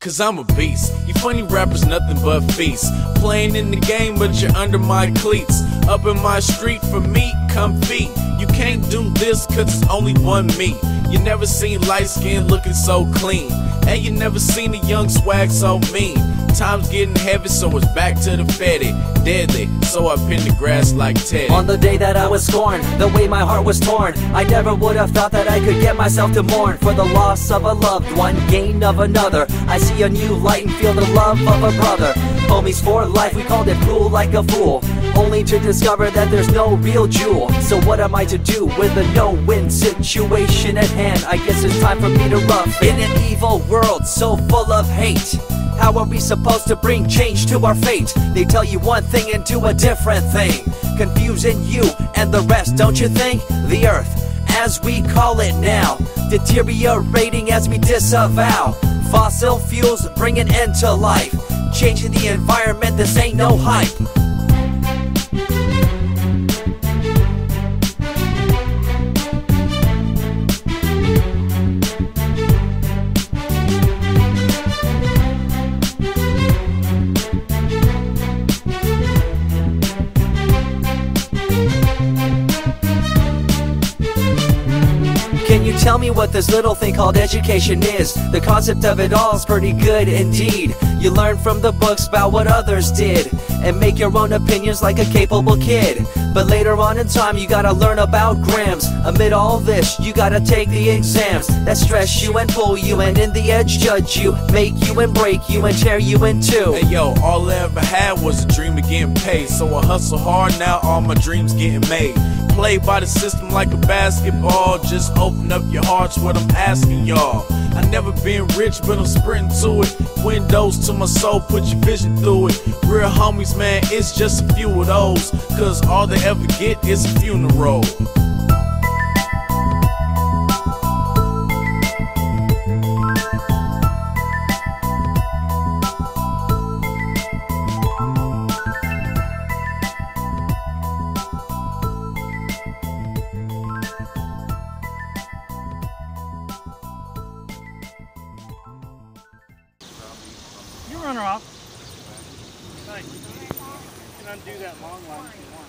Cause I'm a beast. You funny rappers, nothing but feast. Playing in the game, but you're under my cleats. Up in my street for me, come feet. You can't do this cause it's only one me. You never seen light skin looking so clean. And you never seen a young swag so mean. Time's getting heavy, so it's back to the fetty. Deadly, so I pin the grass like Ted. On the day that I was scorned, the way my heart was torn, I never would have thought that I could get myself to mourn for the loss of a loved one, gain of another. I see a new light and feel the love of a brother. Homies for life, we called it fool like a fool. Only to discover that there's no real jewel. So what am I to do with a no-win situation at hand? I guess it's time for me to rough. In an evil world so full of hate. How are we supposed to bring change to our fate? They tell you one thing and do a different thing. Confusing you and the rest, don't you think? The earth, as we call it now, deteriorating as we disavow. Fossil fuels bring an end to life. Changing the environment, this ain't no hype. Tell me what this little thing called education is? The concept of it all is pretty good indeed. You learn from the books about what others did and make your own opinions like a capable kid. But later on in time, you gotta learn about grams. Amid all this, you gotta take the exams that stress you and pull you and in the edge judge you, make you and break you and tear you in two. Hey yo, all I ever had was a dream getting paid. So I hustle hard, now all my dreams getting made. Play by the system like a basketball. Just open up your hearts, what I'm asking y'all. I never been rich, but I'm sprinting to it. Windows to my soul, put your vision through it. Real homies, man, it's just a few of those. Cause all they ever get is a funeral. You run her off. Nice. You can undo that long line if you want.